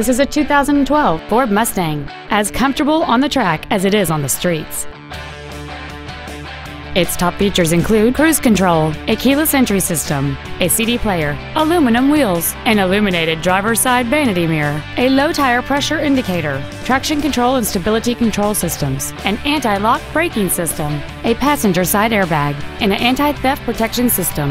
This is a 2012 Ford Mustang, as comfortable on the track as it is on the streets. Its top features include cruise control, a keyless entry system, a CD player, aluminum wheels, an illuminated driver's side vanity mirror, a low tire pressure indicator, traction control and stability control systems, an anti-lock braking system, a passenger side airbag, and an anti-theft protection system.